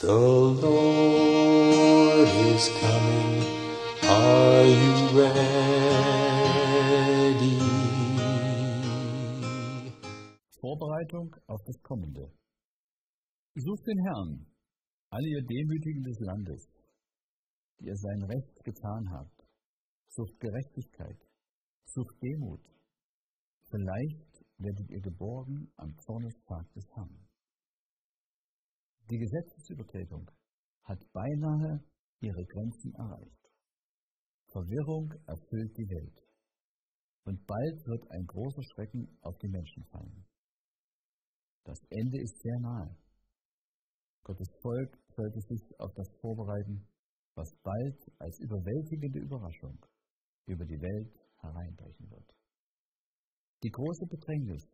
The Lord is coming. Are you ready? Vorbereitung auf das Kommende. Sucht den Herrn, alle ihr Demütigen des Landes, die ihr sein Recht getan habt. Sucht Gerechtigkeit, sucht Demut. Vielleicht werdet ihr geborgen am Zornestag des Herrn. Die Gesetzesübertretung hat beinahe ihre Grenzen erreicht. Verwirrung erfüllt die Welt. Und bald wird ein großer Schrecken auf die Menschen fallen. Das Ende ist sehr nahe. Gottes Volk sollte sich auf das vorbereiten, was bald als überwältigende Überraschung über die Welt hereinbrechen wird. Die große Bedrängnis,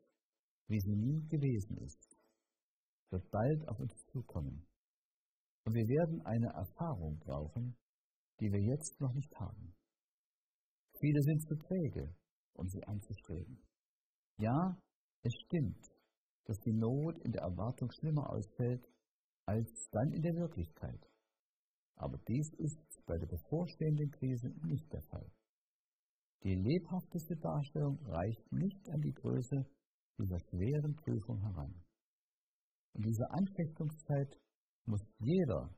wie sie nie gewesen ist, wird bald auf uns zukommen. Und wir werden eine Erfahrung brauchen, die wir jetzt noch nicht haben. Viele sind zu träge, um sie anzustreben. Ja, es stimmt, dass die Not in der Erwartung schlimmer ausfällt als dann in der Wirklichkeit. Aber dies ist bei der bevorstehenden Krise nicht der Fall. Die lebhafteste Darstellung reicht nicht an die Größe dieser schweren Prüfung heran. In dieser Anfechtungszeit muss jeder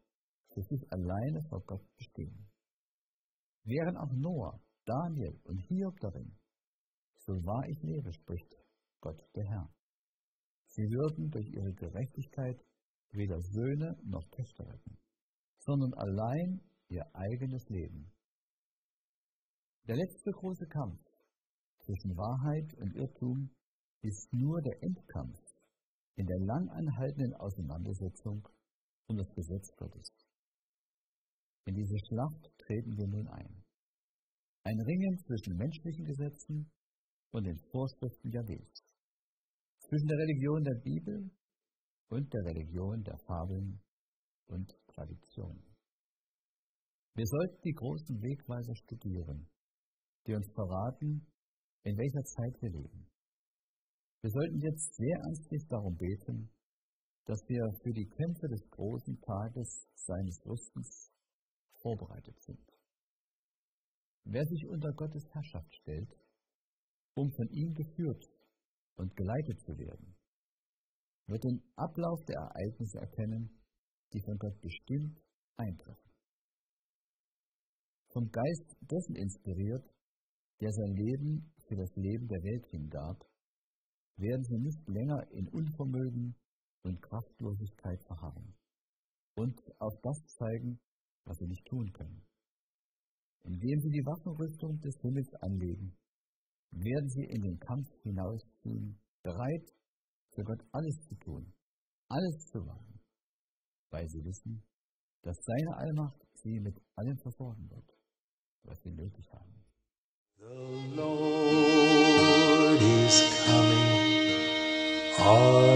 für sich alleine vor Gott bestehen. Wären auch Noah, Daniel und Hiob darin, so wahr ich lebe, spricht Gott der Herr. Sie würden durch ihre Gerechtigkeit weder Söhne noch Töchter retten, sondern allein ihr eigenes Leben. Der letzte große Kampf zwischen Wahrheit und Irrtum ist nur der Endkampf in der lang anhaltenden Auseinandersetzung um das Gesetz Gottes. In diese Schlacht treten wir nun ein. Ein Ringen zwischen menschlichen Gesetzen und den Vorschriften Jahwes. Zwischen der Religion der Bibel und der Religion der Fabeln und Traditionen. Wir sollten die großen Wegweiser studieren, die uns verraten, in welcher Zeit wir leben. Wir sollten jetzt sehr ernstlich darum beten, dass wir für die Kämpfe des großen Tages seines Rüstens vorbereitet sind. Wer sich unter Gottes Herrschaft stellt, um von ihm geführt und geleitet zu werden, wird den Ablauf der Ereignisse erkennen, die von Gott bestimmt eintreffen. Vom Geist dessen inspiriert, der sein Leben für das Leben der Welt hingab, werden sie nicht länger in Unvermögen und Kraftlosigkeit verharren und auf das zeigen, was sie nicht tun können. Indem sie die Waffenrüstung des Himmels anlegen, werden sie in den Kampf hinausziehen, bereit, für Gott alles zu tun, alles zu wagen, weil sie wissen, dass seine Allmacht sie mit allem versorgen wird, was sie nötig haben. The